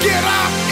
get up,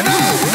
busy,